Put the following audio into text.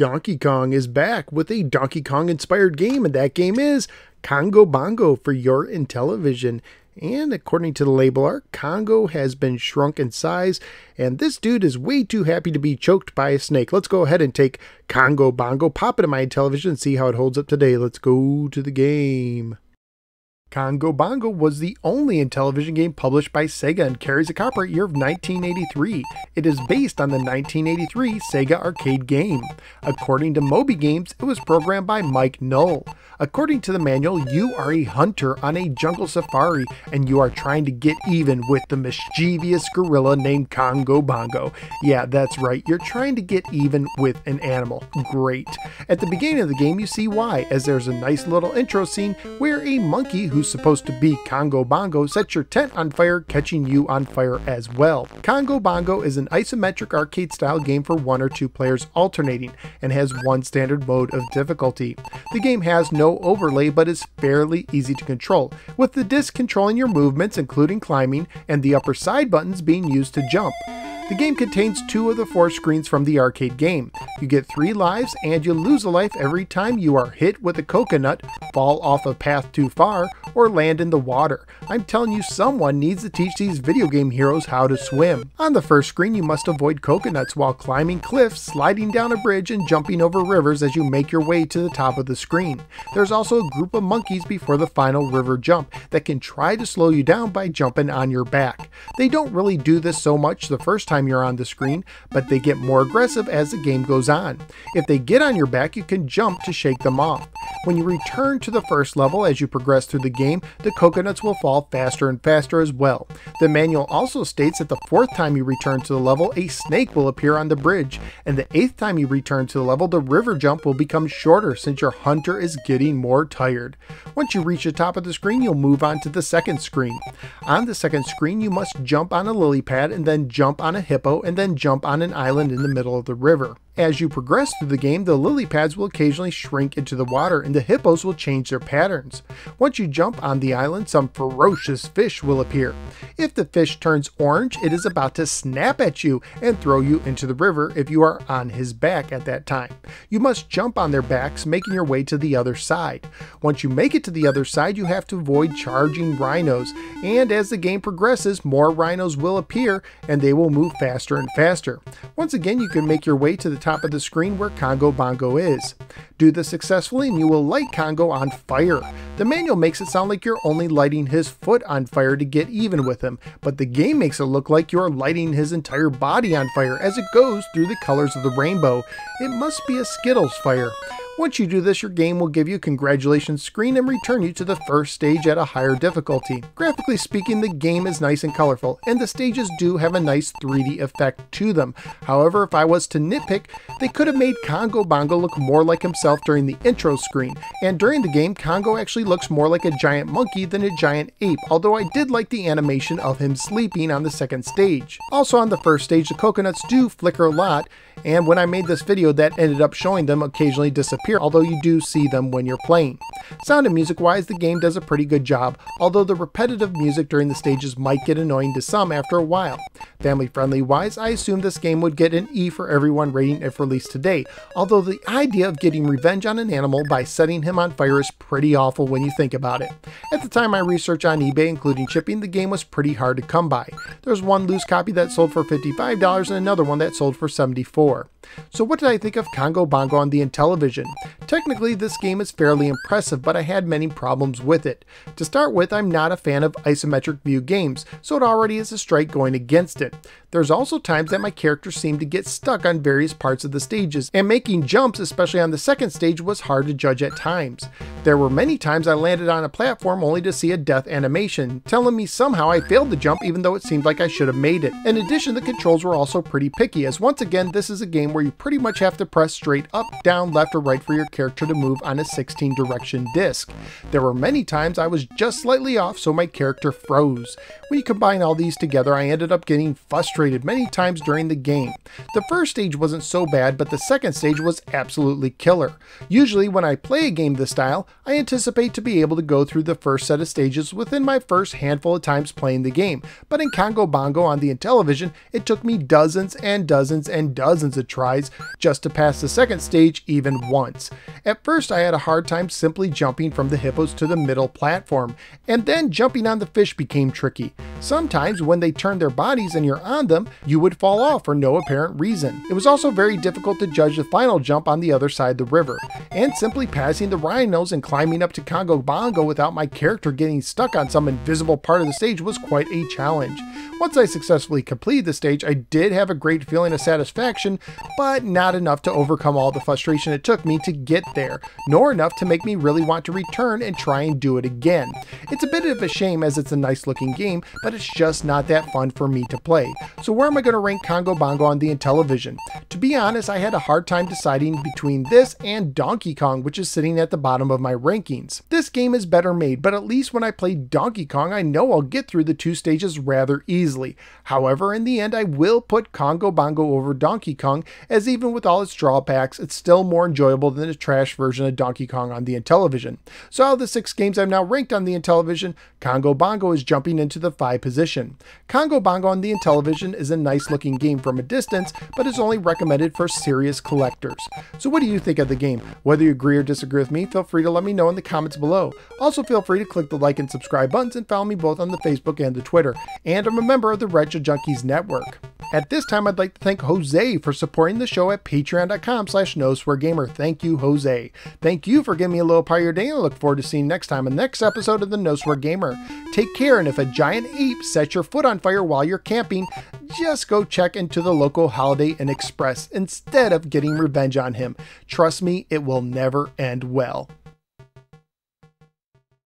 Donkey Kong is back with a Donkey Kong inspired game, and that game is Congo Bongo for your Intellivision. And according to the label art, Congo has been shrunk in size, and this dude is way too happy to be choked by a snake. Let's go ahead and take Congo Bongo, pop it in my Intellivision, and see how it holds up today. Let's go to the game. Congo Bongo was the only Intellivision game published by Sega and carries a copyright year of 1983. It is based on the 1983 Sega arcade game. According to Moby Games, it was programmed by Mike Null. According to the manual, you are a hunter on a jungle safari and you are trying to get even with the mischievous gorilla named Congo Bongo. Yeah, that's right, you're trying to get even with an animal. Great. At the beginning of the game, you see why, as there's a nice little intro scene where a monkey who who's supposed to be Congo Bongo sets your tent on fire, catching you on fire as well. Congo Bongo is an isometric arcade style game for one or two players alternating and has one standard mode of difficulty. The game has no overlay but is fairly easy to control, with the disc controlling your movements including climbing and the upper side buttons being used to jump. The game contains two of the four screens from the arcade game. You get three lives and you lose a life every time you are hit with a coconut, fall off a path too far, or land in the water. I'm telling you someone needs to teach these video game heroes how to swim. On the first screen you must avoid coconuts while climbing cliffs, sliding down a bridge, and jumping over rivers as you make your way to the top of the screen. There's also a group of monkeys before the final river jump that can try to slow you down by jumping on your back. They don't really do this so much the first time time you're on the screen, but they get more aggressive as the game goes on. If they get on your back, you can jump to shake them off. When you return to the first level as you progress through the game, the coconuts will fall faster and faster as well. The manual also states that the fourth time you return to the level, a snake will appear on the bridge, and the eighth time you return to the level, the river jump will become shorter since your hunter is getting more tired. Once you reach the top of the screen, you'll move on to the second screen. On the second screen, you must jump on a lily pad and then jump on a hippo and then jump on an island in the middle of the river. As you progress through the game, the lily pads will occasionally shrink into the water and the hippos will change their patterns. Once you jump on the island, some ferocious fish will appear. If the fish turns orange, it is about to snap at you and throw you into the river if you are on his back at that time. You must jump on their backs, making your way to the other side. Once you make it to the other side, you have to avoid charging rhinos, and as the game progresses, more rhinos will appear and they will move faster and faster. Once again, you can make your way to the top top of the screen where Congo Bongo is. Do this successfully and you will light Congo on fire. The manual makes it sound like you're only lighting his foot on fire to get even with him, but the game makes it look like you're lighting his entire body on fire as it goes through the colors of the rainbow. It must be a Skittles fire. Once you do this, your game will give you a congratulations screen and return you to the first stage at a higher difficulty. Graphically speaking, the game is nice and colorful, and the stages do have a nice 3D effect to them. However, if I was to nitpick, they could have made Congo Bongo look more like himself during the intro screen, and during the game, Congo actually looks more like a giant monkey than a giant ape, although I did like the animation of him sleeping on the second stage. Also on the first stage, the coconuts do flicker a lot, and when I made this video that ended up showing them occasionally disappear, although you do see them when you're playing. Sound and music wise, the game does a pretty good job, although the repetitive music during the stages might get annoying to some after a while. Family friendly wise, I assume this game would get an E for everyone rating if released today, although the idea of getting revenge on an animal by setting him on fire is pretty awful when you think about it. At the time I researched on eBay, including shipping, the game was pretty hard to come by. There's one loose copy that sold for $55 and another one that sold for $74. so what did I think of Congo Bongo on the Intellivision? Technically, this game is fairly impressive, but I had many problems with it. To start with, I'm not a fan of isometric view games, so it already is a strike going against it. There's also times that my character seemed to get stuck on various parts of the stages, and making jumps, especially on the second stage, was hard to judge at times. There were many times I landed on a platform only to see a death animation, telling me somehow I failed the jump even though it seemed like I should have made it. In addition, the controls were also pretty picky, as once again, this is a game where you pretty much have to press straight up, down, left, or right for your character to move on a 16 direction disc. There were many times I was just slightly off so my character froze. When you combine all these together, I ended up getting frustrated many times during the game. The first stage wasn't so bad, but the second stage was absolutely killer. Usually when I play a game this style, I anticipate to be able to go through the first set of stages within my first handful of times playing the game, but in Congo Bongo on the Intellivision, it took me dozens and dozens and dozens of tries just to pass the second stage even once. At first I had a hard time simply jumping from the hippos to the middle platform, and then jumping on the fish became tricky. Sometimes when they turn their bodies and you're on them, you would fall off for no apparent reason. It was also very difficult to judge the final jump on the other side of the river, and simply passing the rhinos and climbing up to Congo Bongo without my character getting stuck on some invisible part of the stage was quite a challenge. Once I successfully completed the stage, I did have a great feeling of satisfaction, but not enough to overcome all the frustration it took me to get there, nor enough to make me really want to return and try and do it again. It's a bit of a shame as it's a nice looking game, but it's just not that fun for me to play. So where am I going to rank Congo Bongo on the Intellivision? To be honest, I had a hard time deciding between this and Donkey Kong, which is sitting at the bottom of my rankings. This game is better made, but at least when I play Donkey Kong, I know I'll get through the two stages rather easily. However, in the end, I will put Congo Bongo over Donkey Kong, as even with all its drawbacks, it's still more enjoyable than the trash version of Donkey Kong on the Intellivision. So out of the six games I've now ranked on the Intellivision, Congo Bongo is jumping into the 5 position. Congo Bongo on the Intellivision is a nice looking game from a distance, but is only recommended for serious collectors. So what do you think of the game? Whether you agree or disagree with me, feel free to let me know in the comments below. Also feel free to click the like and subscribe buttons and follow me both on the Facebook and the Twitter. And I'm a member of the Retro Junkies Network. At this time, I'd like to thank Jose for supporting the show at patreon.com slash gamer. Thank you, Jose. Thank you for giving me a little part of your day, and I look forward to seeing you next time in the next episode of the No Swear Gamer. Take care, and if a giant ape sets your foot on fire while you're camping, just go check into the local Holiday Inn Express instead of getting revenge on him. Trust me, it will never end well.